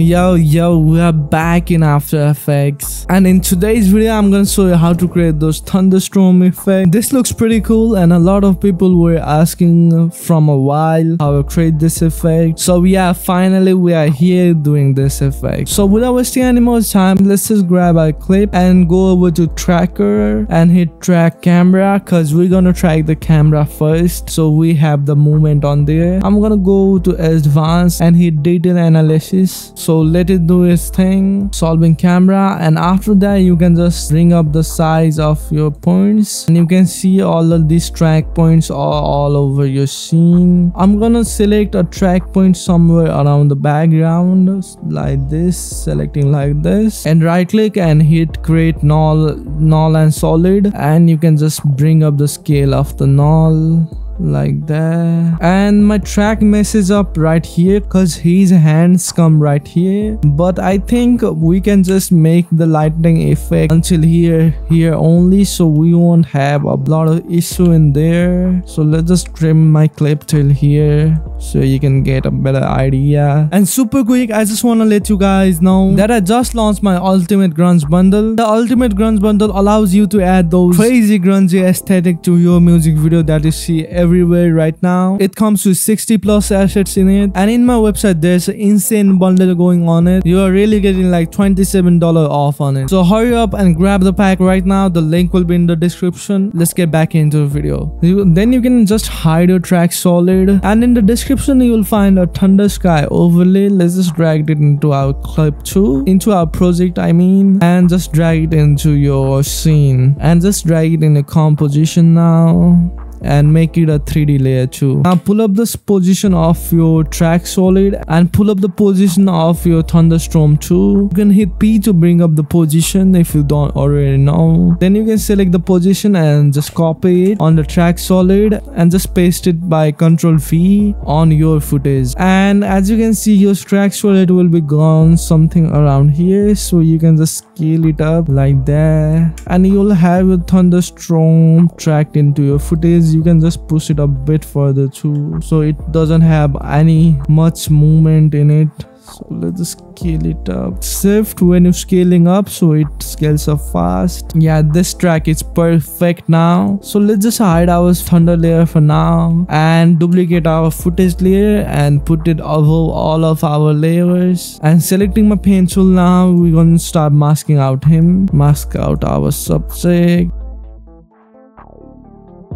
Yo, yo, we are back in After Effects. And in today's video, I'm gonna show you how to create those thunderstorm effects. This looks pretty cool and a lot of people were asking from a while how to create this effect. So yeah, finally we are here doing this effect. So without wasting any more time, let's just grab our clip and go over to tracker and hit track camera cause we're gonna track the camera first. So we have the movement on there. I'm gonna go to advanced and hit detail analysis. So so let it do its thing solving camera and after that you can just bring up the size of your points. And you can see all of these track points all, all over your scene. I'm gonna select a track point somewhere around the background like this selecting like this. And right click and hit create null null and solid. And you can just bring up the scale of the null like that. And my track messes up right here because his hands come right here. But i think we can just make the lightning effect until here here only so we won't have a lot of issue in there. So let's just trim my clip till here so you can get a better idea. And super quick i just want to let you guys know that i just launched my ultimate grunge bundle. The ultimate grunge bundle allows you to add those crazy grungy aesthetic to your music video that you see every everywhere right now. It comes with 60 plus assets in it. And in my website, there's an insane bundle going on it. You are really getting like $27 off on it. So hurry up and grab the pack right now. The link will be in the description. Let's get back into the video. You, then you can just hide your track solid. And in the description, you will find a Thunder Sky overlay. Let's just drag it into our clip too. Into our project, I mean. And just drag it into your scene. And just drag it in a composition now and make it a 3d layer too. Now pull up this position of your track solid and pull up the position of your thunderstorm too. You can hit p to bring up the position if you don't already know. Then you can select the position and just copy it on the track solid and just paste it by control v on your footage. And as you can see your track solid will be gone something around here. So you can just scale it up like that. And you'll have a thunderstorm tracked into your footage. You can just push it a bit further too. So it doesn't have any much movement in it so let's just scale it up. Shift when you're scaling up so it scales up fast. Yeah this track is perfect now. So let's just hide our thunder layer for now and duplicate our footage layer and put it above all of our layers. And selecting my pencil now we're gonna start masking out him. Mask out our subject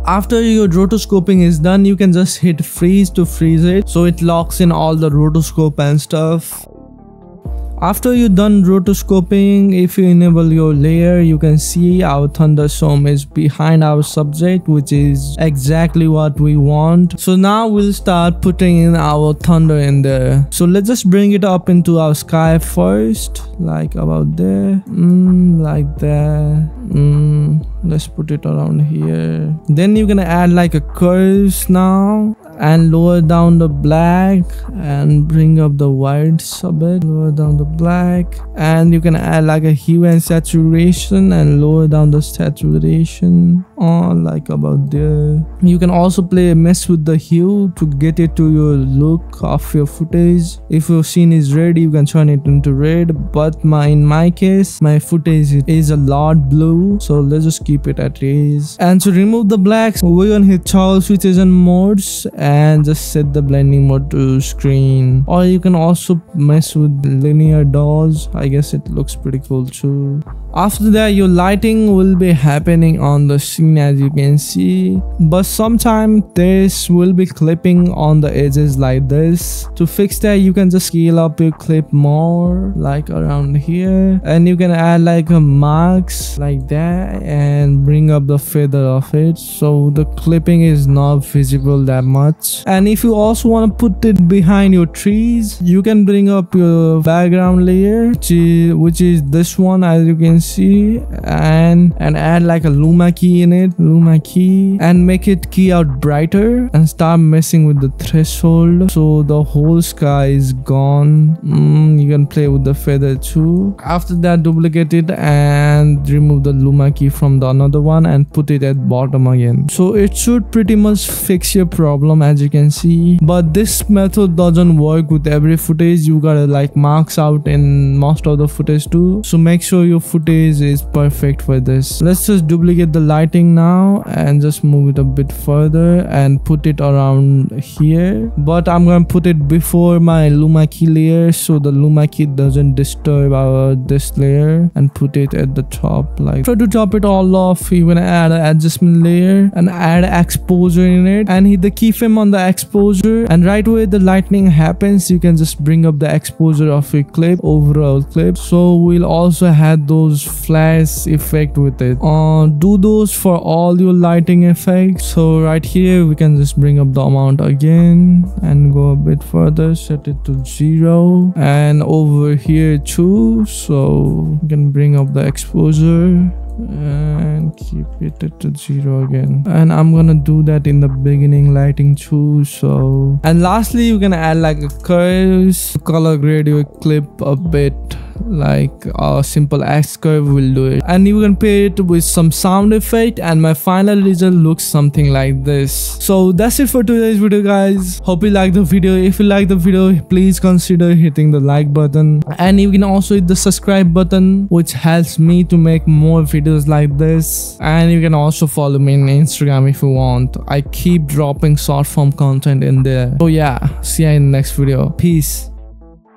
after your rotoscoping is done you can just hit freeze to freeze it. So it locks in all the rotoscope and stuff after you done rotoscoping, if you enable your layer, you can see our thunderstorm is behind our subject, which is exactly what we want. So now we'll start putting in our thunder in there. So let's just bring it up into our sky first, like about there, mm, like that. Mm, let's put it around here. Then you're gonna add like a curves now and lower down the black and bring up the whites a bit. Lower down the black. And you can add like a hue and saturation and lower down the saturation. On like about there. You can also play a mess with the hue to get it to your look of your footage. If your scene is red you can turn it into red. But my in my case my footage is a lot blue. So let's just keep it at raise and to remove the blacks we're gonna hit toggle switches and modes and just set the blending mode to screen. Or you can also mess with linear dodge i guess it looks pretty cool too. After that your lighting will be happening on the scene as you can see. But sometimes this will be clipping on the edges like this. To fix that you can just scale up your clip more like around here. And you can add like a mask like that and bring up the feather of it. So the clipping is not visible that much much. And if you also want to put it behind your trees you can bring up your background layer which is, this one as you can see and and add like a luma key in it luma key and make it key out brighter and start messing with the threshold. So the whole sky is gone. Mm, you can play with the feather too. After that duplicate it and remove the luma key from the another one and put it at bottom again. So it should pretty much fix your problem as you can see. But this method doesn't work with every footage. You gotta like mask out in most of the footage too. So make sure your footage is perfect for this. Let's just duplicate the lighting now and just move it a bit further and put it around here. But i'm gonna put it before my luma key layer so the luma key doesn't disturb our this layer and put it at the top like try to top it all off you're gonna add an adjustment layer and add exposure in it and hit the keyframe on the exposure and right where the lightning happens you can just bring up the exposure of your clip overall clip. So we'll also add those flash effect with it. Uh do those for all your lighting effects. So right here we can just bring up the amount again and go a bit further set it to zero. And over here too so we can bring up the exposure and keep it at zero again. And i'm gonna do that in the beginning lighting too so. And lastly you're gonna add like a curves color your clip a bit like a simple S curve will do it. And you can pair it with some sound effect and my final result looks something like this. So that's it for today's video guys. Hope you like the video. If you like the video please consider hitting the like button. And you can also hit the subscribe button which helps me to make more videos like this. And you can also follow me on instagram if you want. I keep dropping short form content in there. So yeah. See you in the next video. Peace